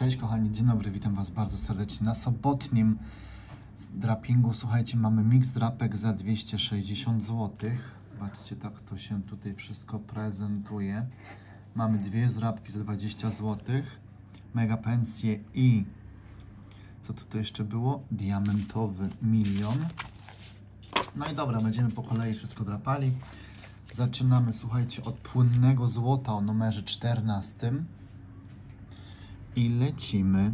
Cześć kochani, dzień dobry, witam Was bardzo serdecznie na sobotnim drapingu. Słuchajcie, mamy mix drapek za 260 zł. Zobaczcie, tak to się tutaj wszystko prezentuje. Mamy dwie zdrapki za 20 zł, mega pensje i co tutaj jeszcze było? Diamentowy milion. No i dobra, będziemy po kolei wszystko drapali. Zaczynamy, słuchajcie, od płynnego złota o numerze 14 i lecimy.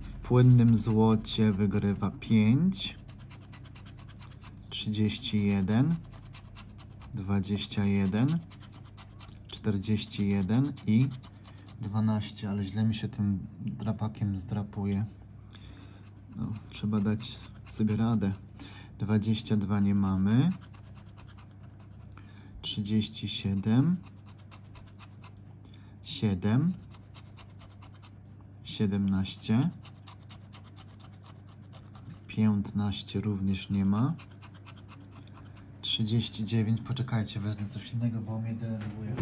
W płynnym złocie wygrywa 5, 31, 21, 41 i 12, ale źle mi się tym drapakiem zdrapuje. No, trzeba dać sobie radę. 22 nie mamy. 37 7 17 15 również nie ma. 39 poczekajcie wezmę coś innego bo mnie denerwuje.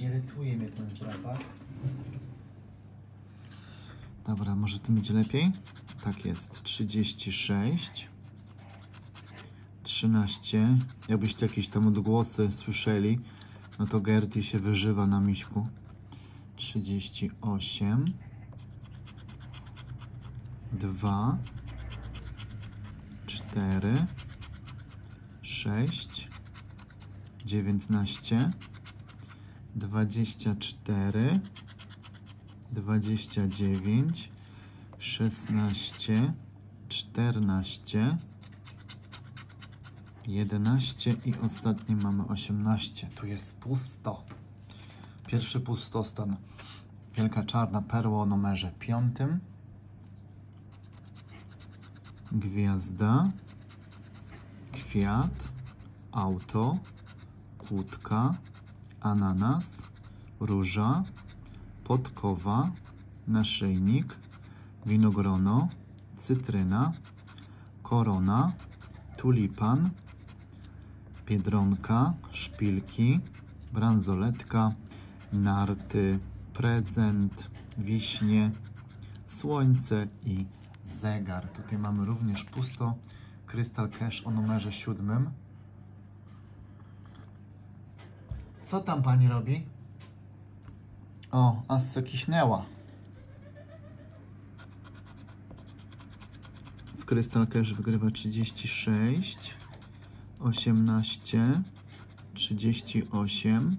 Irytuje mnie ten zdrapak dobra może tym będzie lepiej? Tak jest. 36 13 jakbyście jakieś tam odgłosy słyszeli no to Gerty się wyżywa na miśku 38 2 4 6 19 24 29 16 14 11 i ostatni mamy 18. Tu jest pusto. Pierwszy pustostan. Wielka czarna perła o numerze 5 gwiazda, kwiat, auto, kłódka, ananas, róża, podkowa, naszyjnik, winogrono, cytryna, korona, tulipan, biedronka, szpilki, bransoletka, narty, prezent, wiśnie, słońce i zegar. Tutaj mamy również pusto. Crystal Cash o numerze siódmym. Co tam pani robi? O, Asce kichnęła. W Crystal Cash wygrywa 36, 18, 38,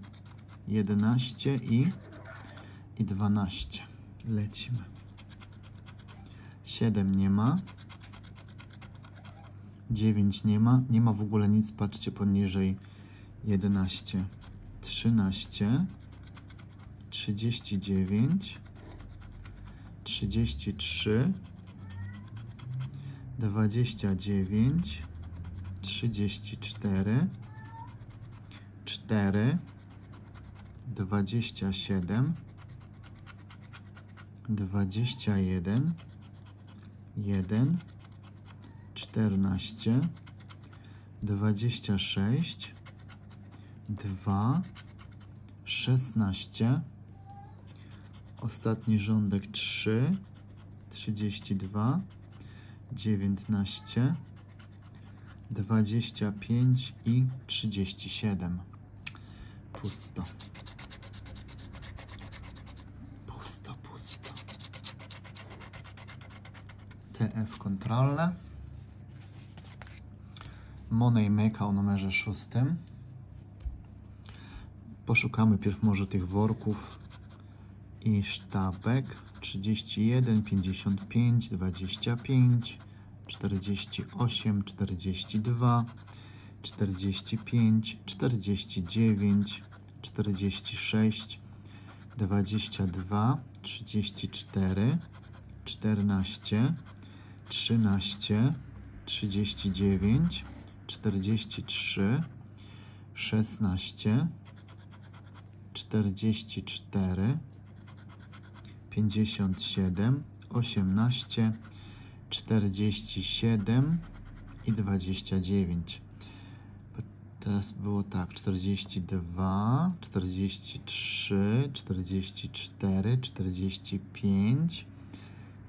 11 i, i 12. Lecimy. 7 nie ma. 9 nie ma. Nie ma w ogóle nic, patrzcie, poniżej 11. 13. 39. 33. 29. 34. 4. 27. 21 1, 14, 26, 2, 16, ostatni rządek 3, 32, 19, 25 i 37. Pusto. TF kontrolne. Money Maker o numerze 6. Poszukamy pierw może tych worków i sztabek 31, 55, 25, 48, 42, 45, 49, 46, 22, 34, 14, 13, 39, 43, 16, 44, 57, 18, 47 i 29. Teraz było tak, 42, 43, 44, 45,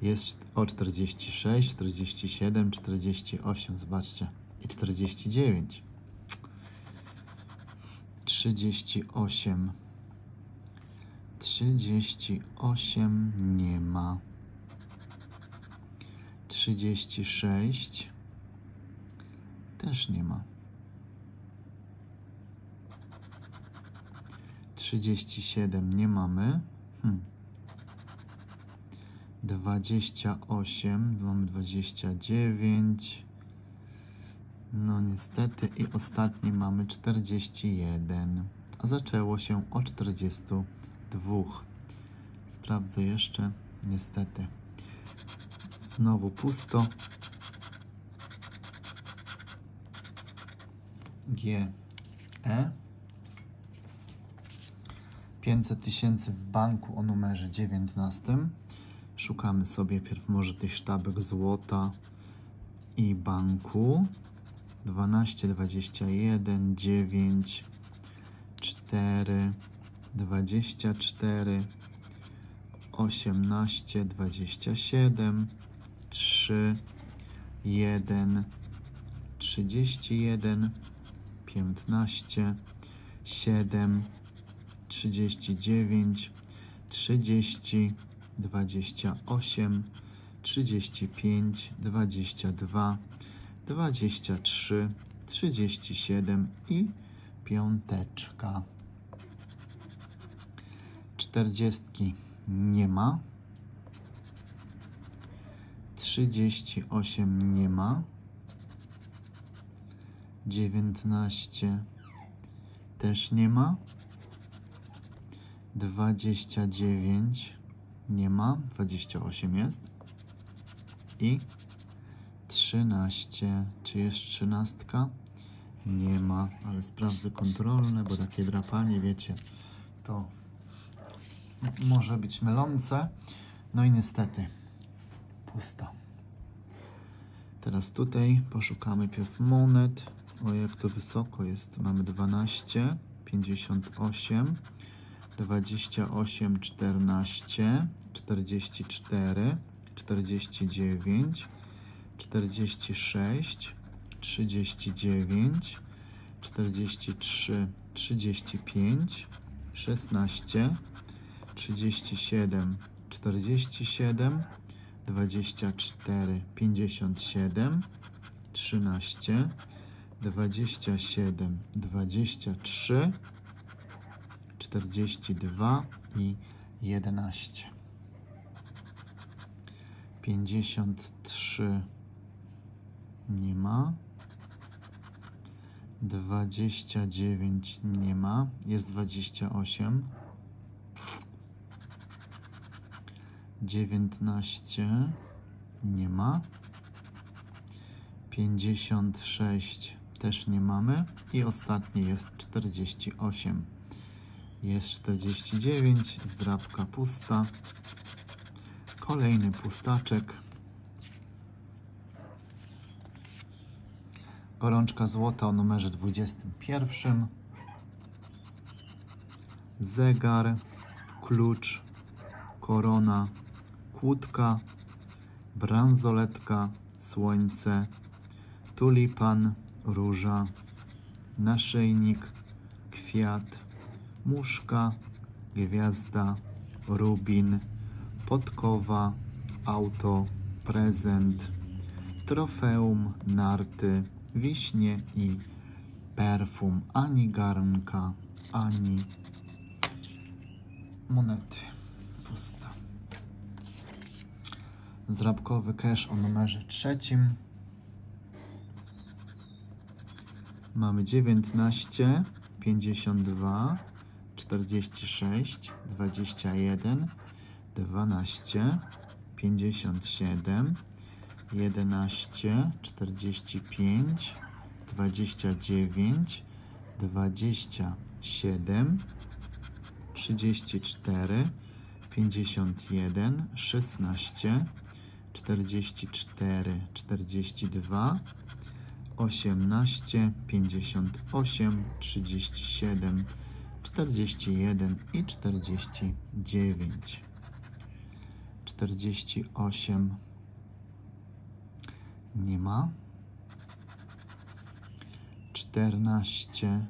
jest o 46, 47, 48, zobaczcie, i 49, 38, 38 nie ma, 36 też nie ma. 37 nie mamy. Hmm. 28, mamy 29. No niestety i ostatni mamy 41. A zaczęło się o 42. Sprawdzę jeszcze. Niestety. Znowu pusto. G, E. 500 tysięcy w banku o numerze 19. Szukamy sobie pierw może tych sztabek złota i banku. 12, 21, 9, 4, 24, 18, 27, 3, 1, 31, 15, 7, 39, 30, 28, 35, 22, 23, 37 i piąteczka. Czterdziestki nie ma. 38 nie ma. 19 też nie ma. 29 nie ma, 28 jest i 13, czy jest 13? Nie ma, ale sprawdzę kontrolne, bo takie drapanie, wiecie, to może być mylące. No i niestety pusto. Teraz tutaj poszukamy pierw monet. O, jak to wysoko jest. Mamy 12, 58, 28, 14, 44, 49, 46, 39, 43, 35, 16, 37, 47, 24, 57, 13, 27, 23, 42 i 11. 53 nie ma. 29 nie ma. Jest 28. 19 nie ma. 56 też nie mamy. I ostatni jest 48. Jest 49, zdrabka pusta. Kolejny pustaczek. Gorączka złota o numerze 21. Zegar, klucz, korona, kłódka, bransoletka, słońce, tulipan, róża, naszyjnik, kwiat, muszka, gwiazda, rubin, podkowa, auto, prezent, trofeum, narty, wiśnie i perfum, ani garnka, ani monety. Pusta. Zdrabkowy cash o numerze trzecim. Mamy 19, 52, 46, 21, 12, 57, 11, 45, 29, 27, 34, 51, 16, 44, 42, osiemnaście, pięćdziesiąt osiem, trzydzieści siedem, czterdzieści jeden i czterdzieści dziewięć. Czterdzieści osiem nie ma. Czternaście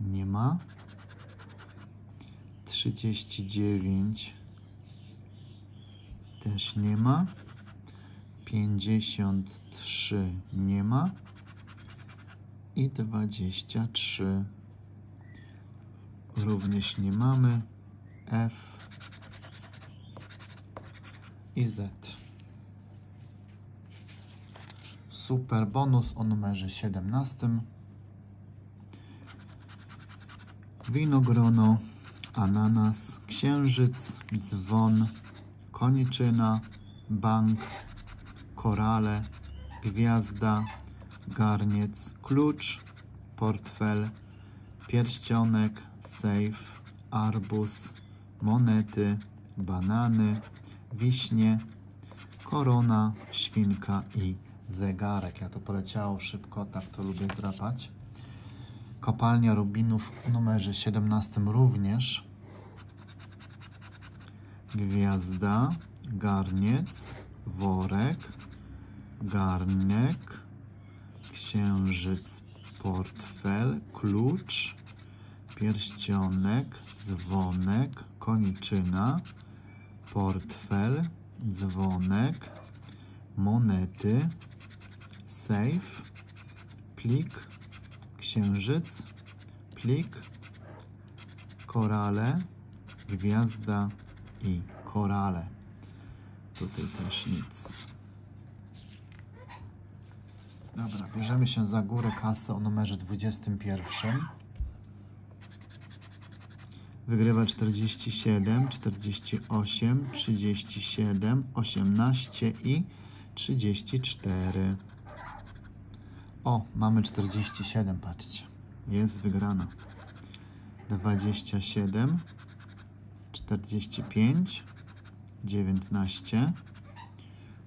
nie ma. Trzydzieści dziewięć też nie ma. Pięćdziesiąt trzy nie ma. I dwadzieścia trzy również nie mamy. F i Z. Super bonus o numerze 17. Winogrono, ananas, księżyc, dzwon, koniczyna, bank, korale, gwiazda, garniec, klucz, portfel, pierścionek, sejf, arbuz, monety, banany, wiśnie, korona, świnka i zegarek. Ja to poleciało szybko, tak to lubię drapać. Kopalnia rubinów w numerze 17 również. Gwiazda, garniec, worek, garnek, księżyc, portfel, klucz, pierścionek, dzwonek, koniczyna, portfel, dzwonek, monety, sejf, plik, księżyc, plik, korale, gwiazda i korale. Tutaj też nic. Dobra, bierzemy się za górę kasy o numerze 21. Wygrywa 47, 48, 37, 18 i 34. O, mamy 47, patrzcie. Jest wygrana. 27, 45, 19.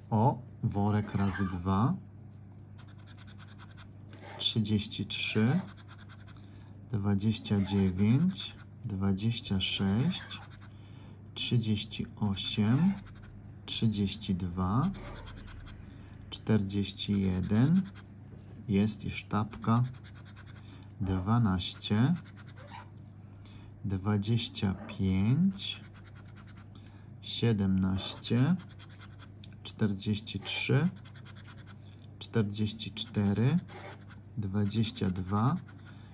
O, worek razy 2. 33, 29, 26, 38, 32, 41, jest i sztabka, 12, 25, 17, 43, 44, 22,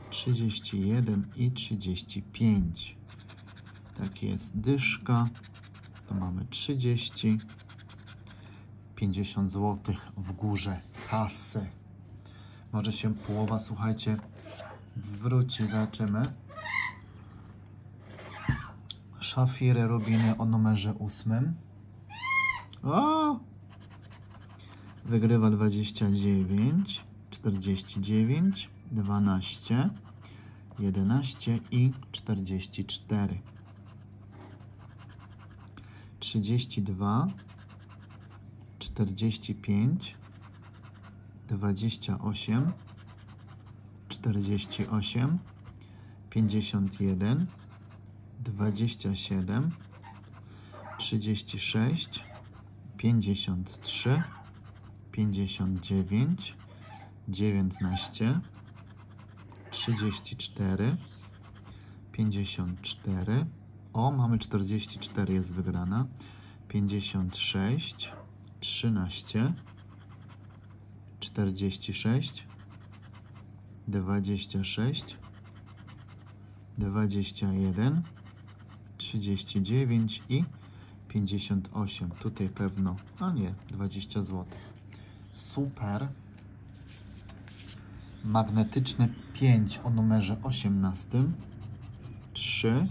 31 i 35. Tak jest dyszka. To mamy 30. 50 zł w górze kasy. Może się połowa, słuchajcie, zwróci. Zobaczymy. Szafiry rubiny o numerze 8. O! Wygrywa 29, 49, 12, 11 i 44. 32, 45, 28, 48, 51, 27, 36, 53, 59, 19, 34, 54. O, mamy 44, jest wygrana. 56, 13, 46, 26, 21, 39 i 58. Tutaj pewno, a nie, 20 zł. Super. Magnetyczne 5 o numerze 18. 3,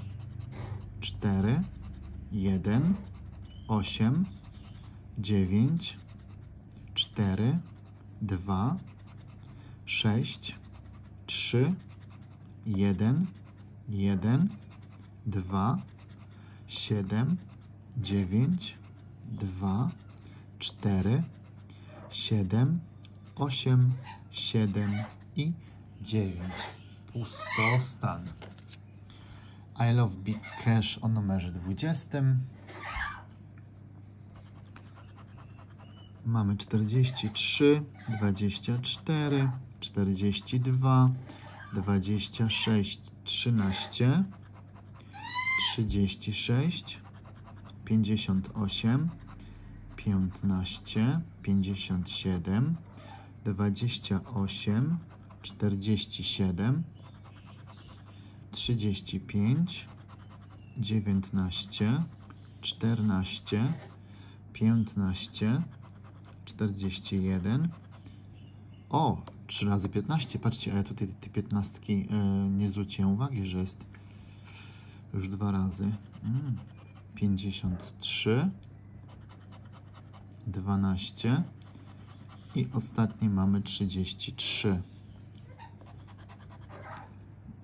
4, 1, 8, 9, 4, 2, 6, 3, 1, 1, 2, 7, 9, 2, 4, 7, 8, 7 i 9. Pustostan. I Love Big Cash o numerze 20. Mamy 43, 24, 42, 26, 13, 36, 58, 15, 57, 28, 47, 35, 19, 14, 15, 41. O, 3 razy 15. Patrzcie, a ja tutaj te 15 yy, nie zwróciłem uwagi, że jest już dwa razy. Mm, 53, 12 i ostatni mamy 33.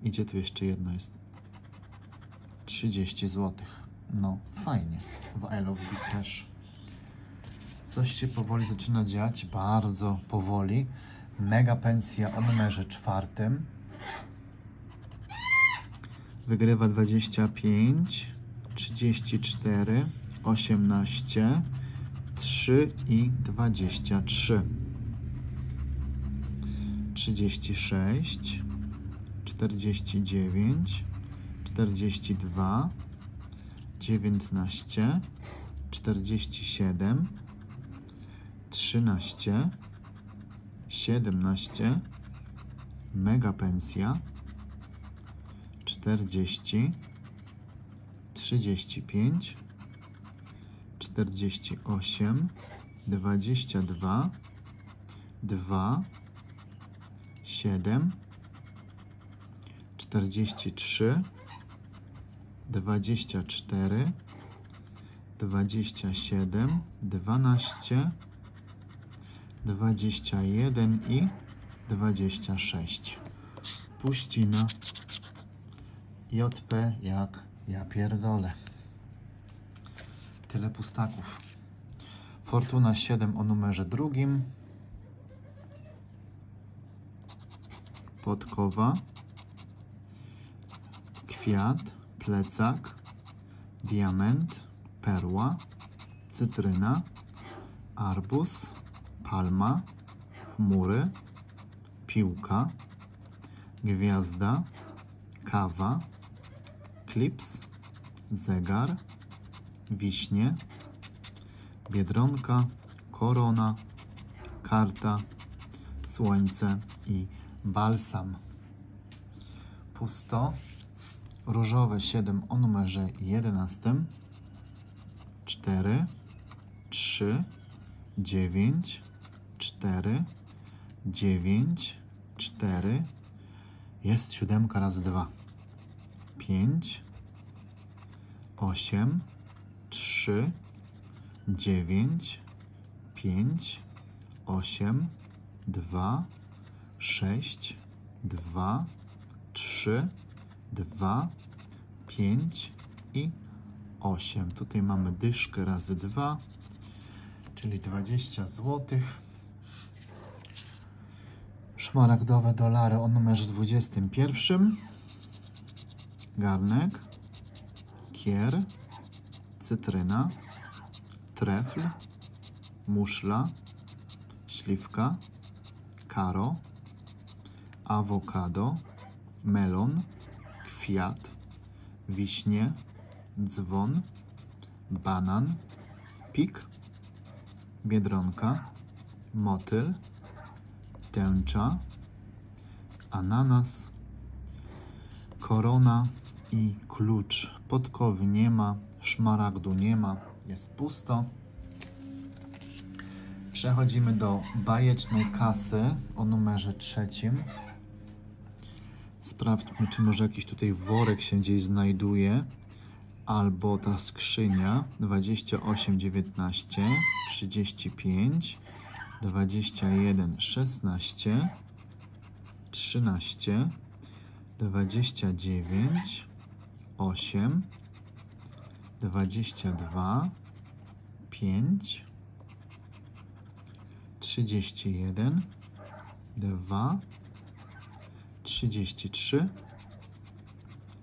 20 idzie tu jeszcze jedno jest 30 zł. No, fajnie. W I Love Big Cash. Coś się powoli zaczyna dziać, bardzo powoli. Mega pensja o numerze czwartym. Wygrywa 25, 34, 18, 3 i 23. 36, 49, 42, 19, 47, 13, 17, mega pensja, 40, 35, 48, 22, 2, 7, 43, 24, 27, 12, 21 i 26. Puścina. JP jak ja pierdolę. Tyle pustaków. Fortuna 7 o numerze drugim. Podkowa. Kwiat, plecak, diament, perła, cytryna, arbuz, palma, chmury, piłka, gwiazda, kawa, klips, zegar, wiśnie, biedronka, korona, karta, słońce i balsam. Pusto. Różowe 7 o numerze 11. 4, 3, 9, 4, 9, 4. Jest siódemka razy 2. 5, 8, 3, 9, 5, 8, 2, 6, 2, 3, 2, 5 i 8. Tutaj mamy dyszkę razy 2, czyli 20 zł. Szmaragdowe dolary o numerze 21. Garnek, kier, cytryna, trefl, muszla, śliwka, karo, awokado, melon, kwiat, wiśnie, dzwon, banan, pik, biedronka, motyl, tęcza, ananas, korona i klucz. Podkowy nie ma, szmaragdu nie ma, jest pusto. Przechodzimy do bajecznej kasy o numerze trzecim. Sprawdźmy, czy może jakiś tutaj worek się gdzieś znajduje. Albo ta skrzynia 28, 19, 35, 21, 16, 13, 29, 8, 22, 5, 31, 2, 33,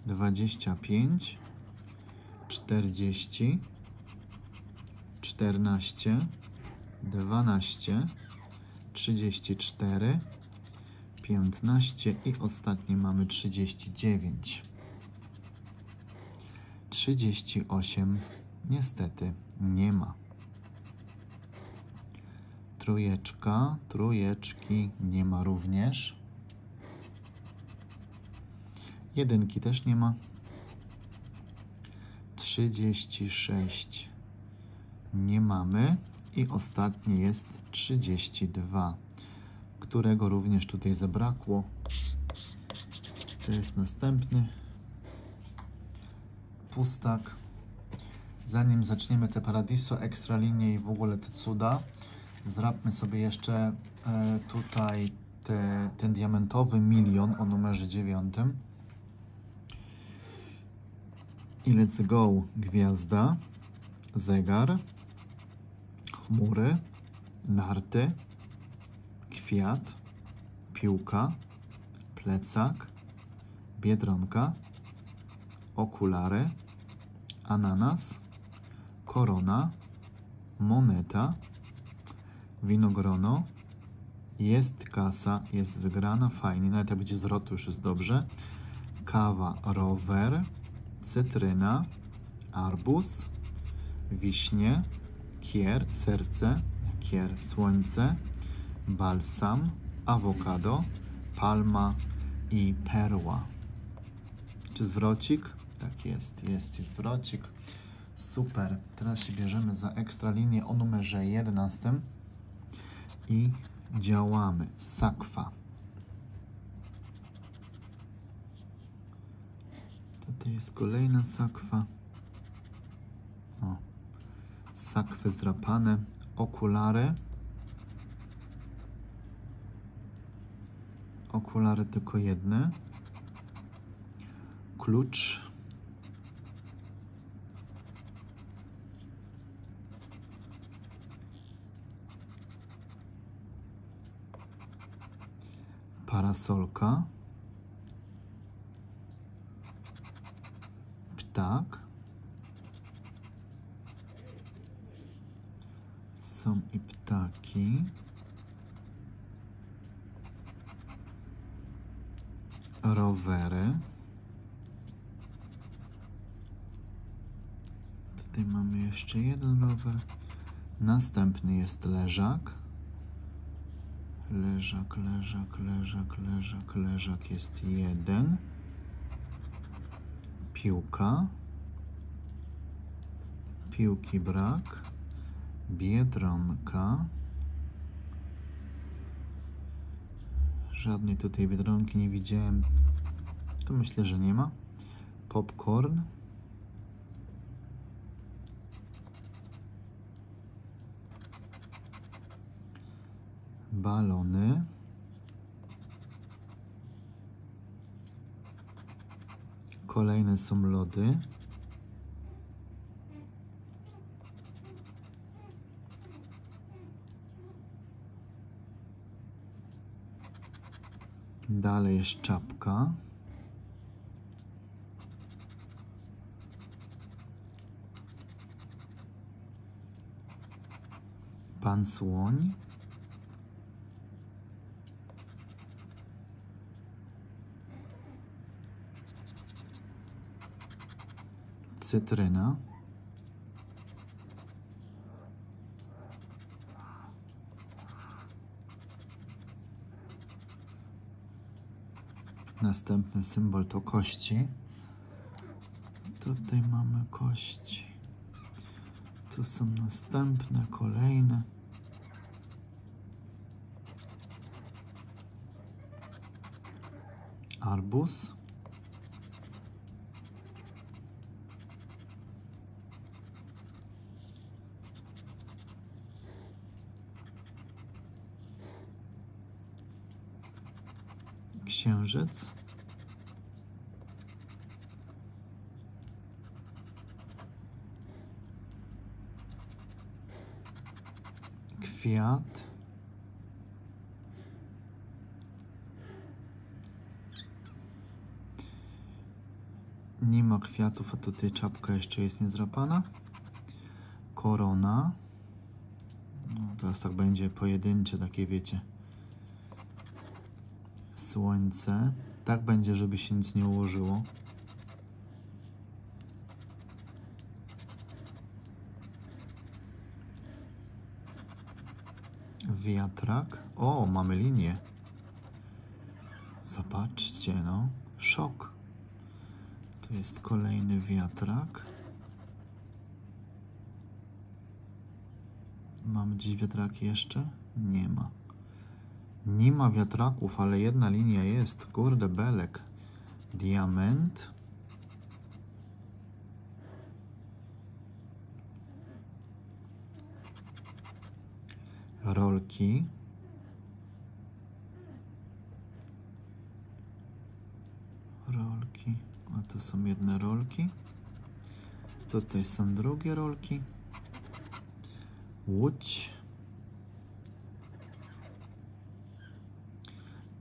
25, 40, 14, 12, 34, 15 i ostatni mamy 39. 38 niestety nie ma. Trójeczka, trójeczki nie ma również. Jedynki też nie ma. 36 nie mamy. I ostatni jest 32, którego również tutaj zabrakło. To jest następny pustak. Zanim zaczniemy te Paradiso, Extra linie i w ogóle te cuda, zrabmy sobie jeszcze e, tutaj te, ten diamentowy milion o numerze 9. I let's go, gwiazda, zegar, chmury, narty, kwiat, piłka, plecak, biedronka, okulary, ananas, korona, moneta, winogrono, jest kasa, jest wygrana, fajnie, nawet jak będzie zwrot, to już jest dobrze. Kawa, rower, cytryna, arbuz, wiśnie, kier, serce, kier, słońce, balsam, awokado, palma i perła. Czy zwrocik? Tak jest, jest, jest zwrocik. Super. Teraz się bierzemy za ekstra linię o numerze 11 i działamy. Sakwa. Tutaj jest kolejna sakwa. O. Sakwy zdrapane. Okulary. Okulary tylko jedne. Klucz. Parasolka. Ptak. Są i ptaki. Rowery. Tutaj mamy jeszcze jeden rower. Następny jest leżak. Leżak, leżak, leżak, leżak, leżak jest jeden. Piłka. Piłki brak. Biedronka. Żadnej tutaj biedronki nie widziałem. To myślę, że nie ma. Popcorn. balony. Kolejne są lody. Dalej jest czapka. Pan słoń. cytryna. Następny symbol to kości. Tutaj mamy kości. Tu są następne, kolejne. Arbus. Księżyc, kwiat, nie ma kwiatów, a tutaj czapka jeszcze jest niezrapana, korona, no teraz tak będzie pojedyncze, takie wiecie, słońce, tak będzie, żeby się nic nie ułożyło. Wiatrak. O, mamy linię. Zobaczcie, no. Szok. Tu jest kolejny wiatrak. Mamy dziś wiatraki jeszcze? Nie ma. Nie ma wiatraków, ale jedna linia jest. Kurde belek. Diament. Rolki. Rolki. A to są jedne rolki. Tutaj są drugie rolki. Łódź.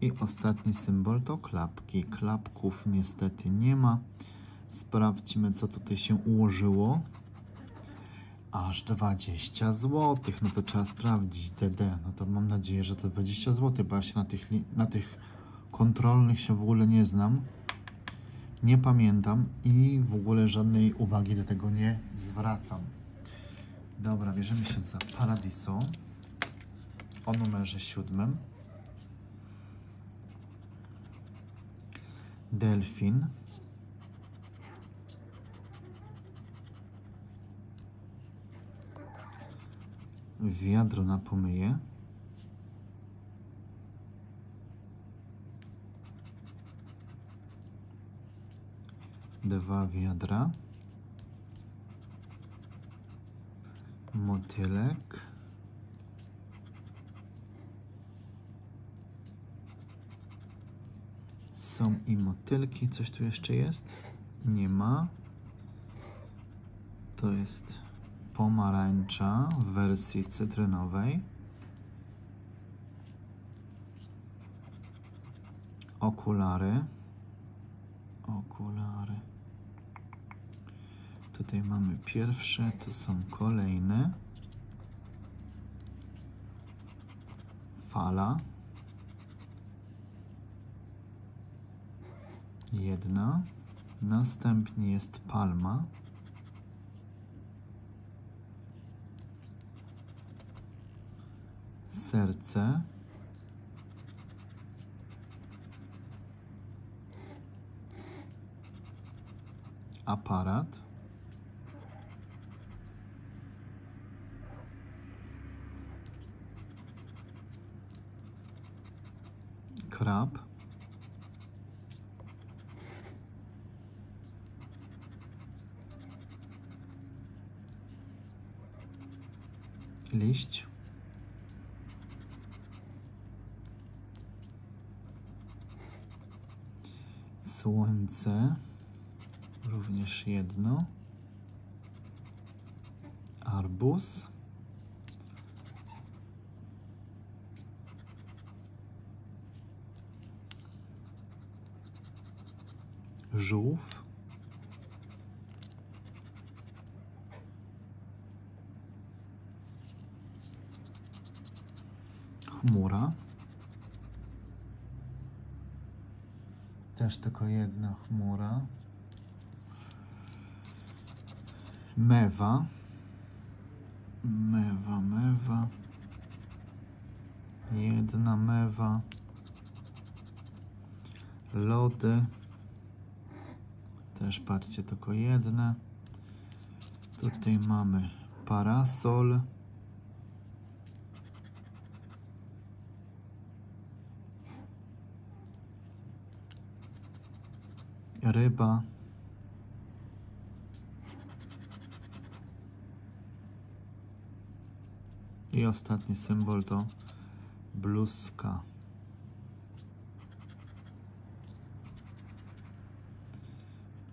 I ostatni symbol to klapki. Klapków niestety nie ma. Sprawdźmy, co tutaj się ułożyło. Aż 20 zł. No to trzeba sprawdzić. DD. No to mam nadzieję, że to 20 zł, bo ja się na tych, na tych kontrolnych się w ogóle nie znam. Nie pamiętam i w ogóle żadnej uwagi do tego nie zwracam. Dobra, bierzemy się za Paradiso o numerze siódmym. Delfin. Wiadro na pomyje. Dwa wiadra. Motylek. Są i motylki. Coś tu jeszcze jest? Nie ma. To jest pomarańcza w wersji cytrynowej. Okulary. Okulary. Tutaj mamy pierwsze, tu są kolejne. Fala. Jedna. Następnie jest palma. Serce. Aparat. Krab. Liść. Słońce. Również jedno. Arbuz. Żółw. Chmura. Też tylko jedna chmura. Mewa. Mewa, mewa. Jedna mewa. Lody. Też patrzcie, tylko jedne. Tutaj mamy parasol. Ryba. I ostatni symbol to bluzka.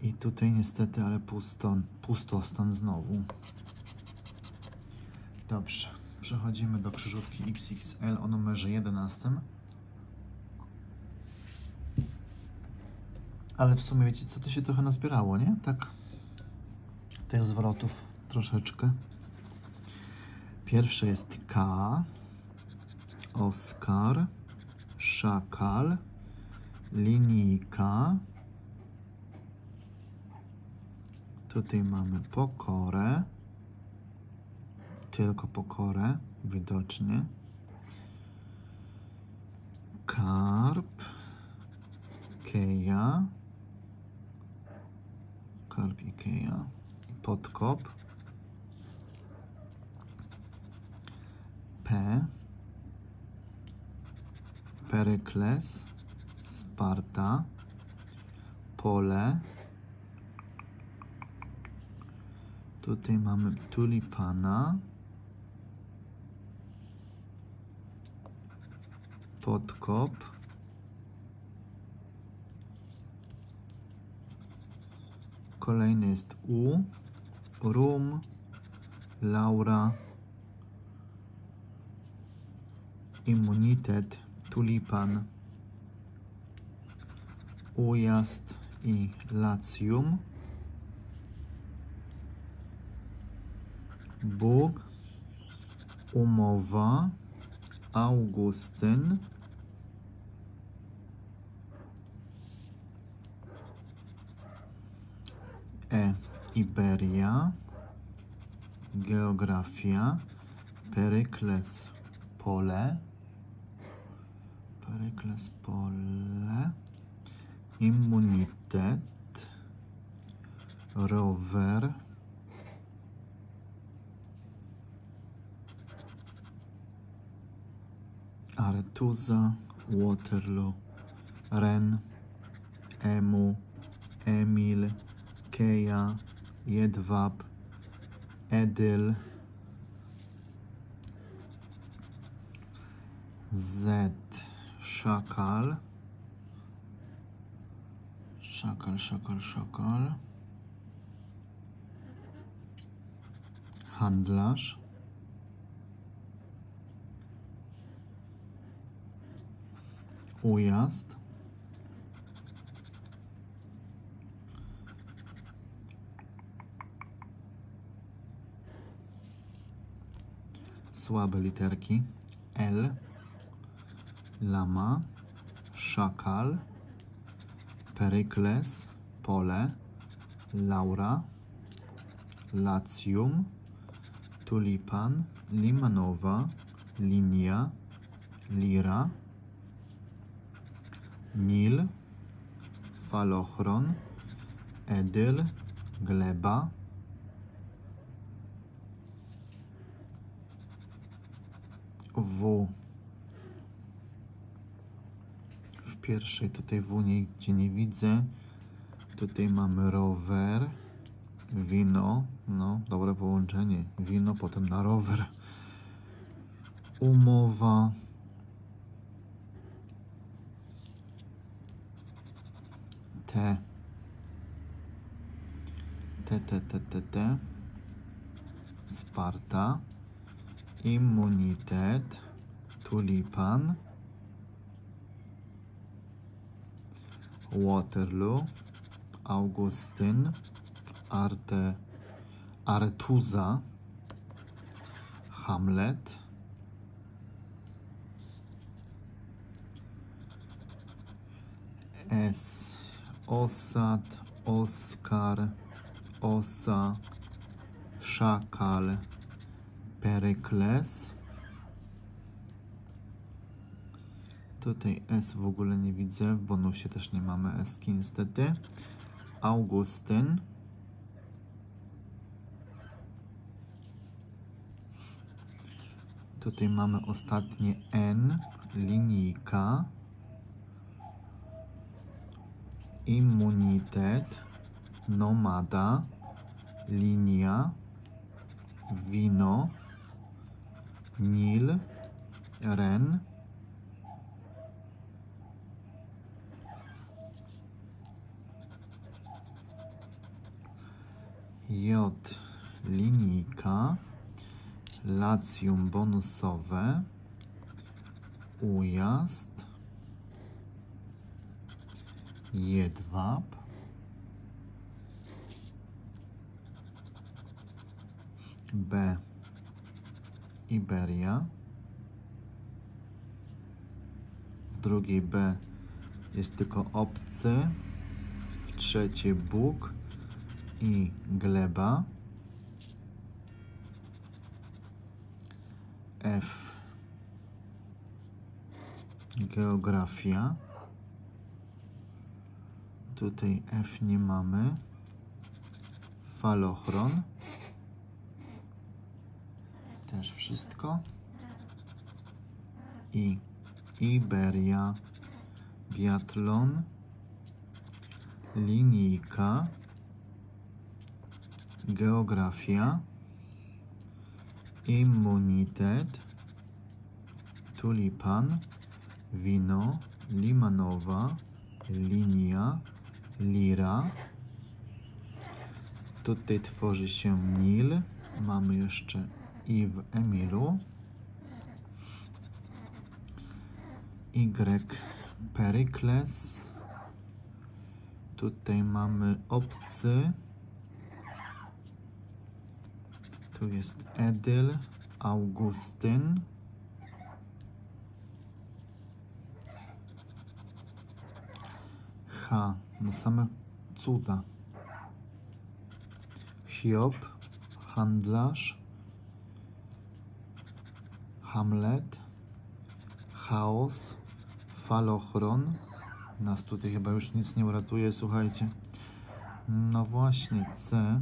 I tutaj niestety, ale pusto, pustostan znowu. Dobrze, przechodzimy do krzyżówki XXL o numerze 11. Ale w sumie wiecie co, to się trochę nazbierało, nie? Tak, tych zwrotów troszeczkę. Pierwsze jest K, Oskar, Szakal, Linijka. Tutaj mamy pokorę, tylko pokorę, widocznie. Karp, Keja, Karp i Keja, i podkop. P, Perykles, Sparta, Pole. Tutaj mamy tulipana, podkop, kolejny jest U, Rum, Laura, immunitet, tulipan, ujazd i lacjum. Bóg, umowa, Augustyn, E. Iberia, geografia, Perykles, pole, Perykles, pole, immunitet, rower, Aretuza, Waterloo, Ren, Emu, Emil, Keja, Jedwab, Edyl, Z, Szakal, Szakal, Szakal, Szakal, Handlarz, Ujazd, słabe literki. L, lama, szakal, perykles, pole, laura, lacjum, tulipan, limanowa, linia, lira, nil, falochron, edyl, gleba, W. W pierwszej tutaj W nigdzie nie widzę. Tutaj mamy rower, wino, no dobre połączenie. Wino, potem na rower. Umowa. T. T, T, T, T, T. Sparta immunitet, tulipan, Waterloo, Augustyn, Arte, Artuza, Hamlet, S, Osad, Oskar, Osa, Szakal, Perykles. Tutaj S w ogóle nie widzę, w bonusie też nie mamy S niestety. Augustyn. Tutaj mamy ostatnie N, linijka. immunitet, nomada, linia, wino, nil, ren, J. Linijka. Lacjum bonusowe. Ujazd. Jedwab. B. Iberia. W drugiej B jest tylko obcy. W trzeciej Bóg i gleba. F. Geografia. Tutaj F nie mamy. Falochron. Wszystko. I Iberia. Biatlon. Linijka. Geografia. Immunitet. Tulipan. Wino. Limanowa. Linia. Lira. Tutaj tworzy się Nil. Mamy jeszcze i w Emilu. Y. Perykles. Tutaj mamy obcy. Tu jest Edyl, Augustyn. H. No same cuda. Hiob, handlarz. Hamlet, chaos, falochron. Nas tutaj chyba już nic nie uratuje, słuchajcie. No właśnie, C.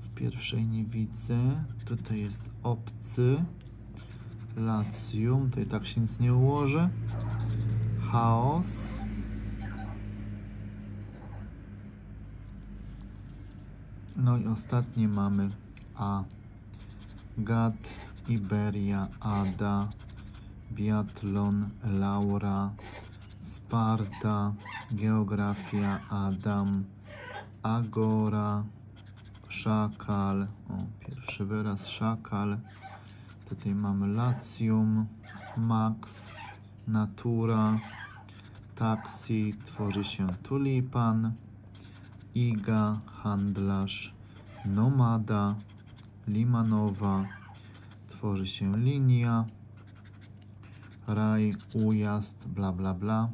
W pierwszej nie widzę. Tutaj jest obcy. Lacjum. Tutaj tak się nic nie ułoży. Chaos. No i ostatnie mamy A. Gad, Iberia, Ada, Biatlon, Laura, Sparta, Geografia, Adam, Agora, Szakal, o, pierwszy wyraz Szakal, tutaj mamy Lacjum, Max, Natura, Taxi, tworzy się Tulipan, Iga, Handlarz, Nomada, Limanowa, tworzy się linia, raj, ujazd, bla bla bla,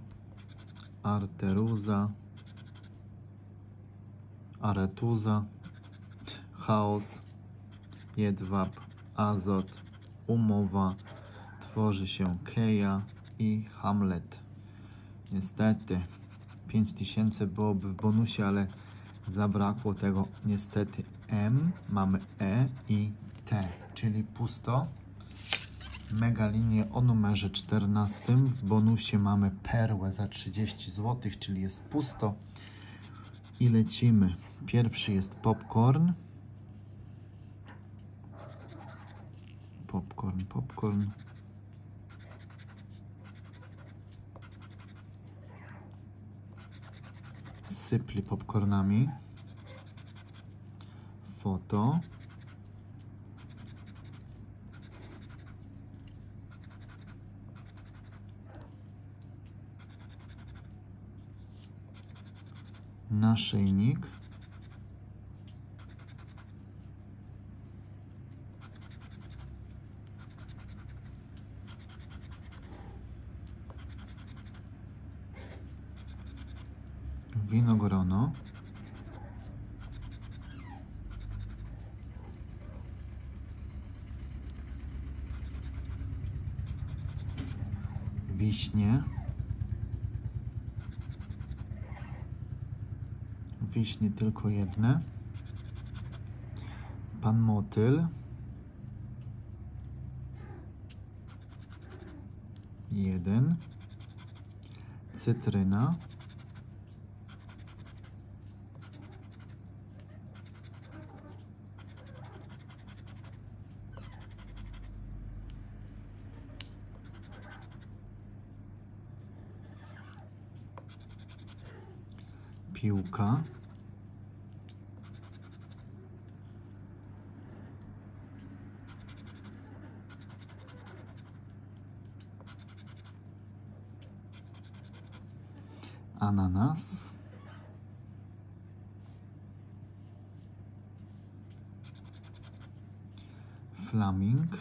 arteruza, aretuza, chaos, jedwab, azot, umowa, tworzy się keja i hamlet. Niestety 5000 byłoby w bonusie, ale zabrakło tego niestety M, mamy E i T, czyli pusto. Mega linię o numerze 14. W bonusie mamy perłę za 30 zł, czyli jest pusto. I lecimy. Pierwszy jest popcorn. Popcorn, popcorn. Sypli popcornami. Foto. Naszyjnik. Winogrono. Wiśnie. ciśnie tylko jedne. Pan motyl. Jeden. Cytryna. piłka Ananas. Flaming.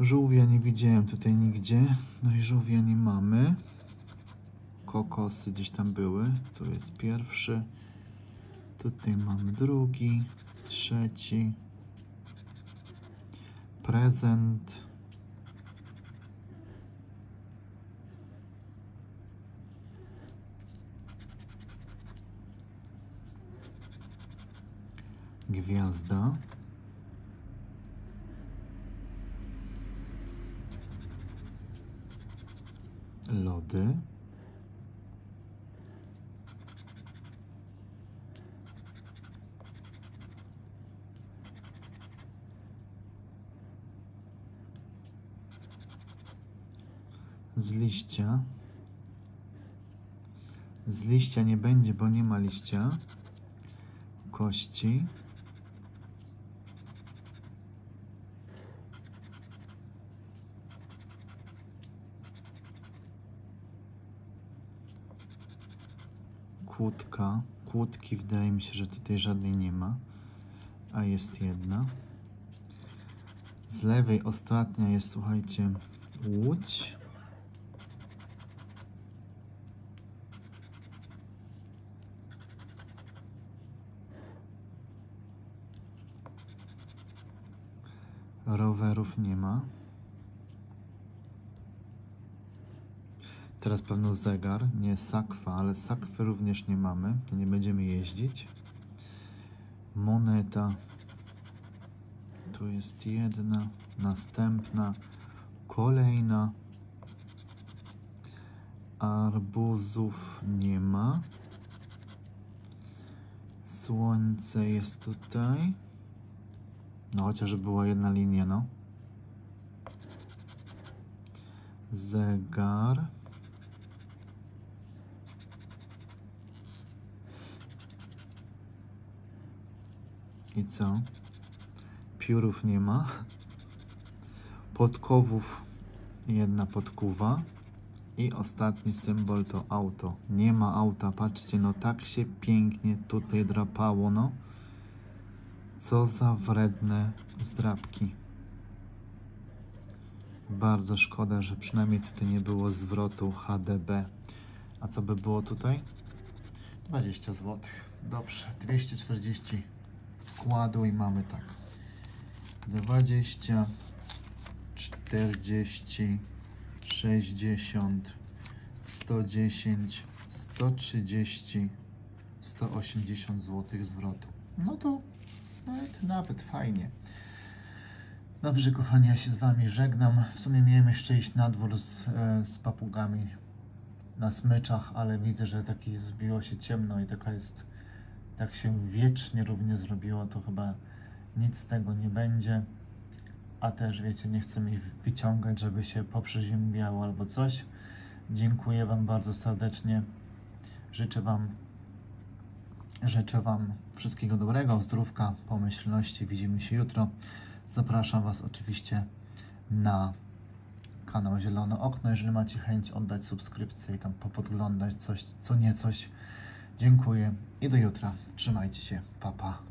Żółwia nie widziałem tutaj nigdzie. No i żółwia nie mamy. Kokosy gdzieś tam były. Tu jest pierwszy. Tutaj mamy drugi, trzeci. Prezent. Gwiazda. Lody. Z liścia. Z liścia nie będzie, bo nie ma liścia. Kości. Kłódka. Kłódki wydaje mi się, że tutaj żadnej nie ma, a jest jedna. Z lewej ostatnia jest, słuchajcie, łódź. Rowerów nie ma. Teraz pewno zegar, nie sakwa, ale sakwy również nie mamy, to nie będziemy jeździć. Moneta. Tu jest jedna, następna, kolejna. Arbuzów nie ma. Słońce jest tutaj. No chociaż była jedna linia, no. Zegar. I co? Piórów nie ma. Podkowów jedna podkuwa. I ostatni symbol to auto. Nie ma auta, patrzcie, no tak się pięknie tutaj drapało, no. Co za wredne zdrabki. Bardzo szkoda, że przynajmniej tutaj nie było zwrotu HDB. A co by było tutaj? 20 zł. Dobrze, 240 wkładu i mamy tak. 20, 40, 60, 110, 130, 180 zł zwrotu. No to nawet, nawet fajnie. Dobrze, kochani, ja się z Wami żegnam. W sumie miałem jeszcze iść na dwór z, e, z papugami na smyczach, ale widzę, że taki zbiło się ciemno i taka jest, tak się wiecznie równie zrobiło, to chyba nic z tego nie będzie. A też, wiecie, nie chcę mi wyciągać, żeby się poprzeziębiało albo coś. Dziękuję Wam bardzo serdecznie. Życzę Wam Życzę Wam wszystkiego dobrego, zdrówka, pomyślności. Widzimy się jutro. Zapraszam Was oczywiście na kanał Zielone Okno, jeżeli macie chęć oddać subskrypcję i tam popodglądać coś, co nie coś. Dziękuję i do jutra. Trzymajcie się. Pa, pa.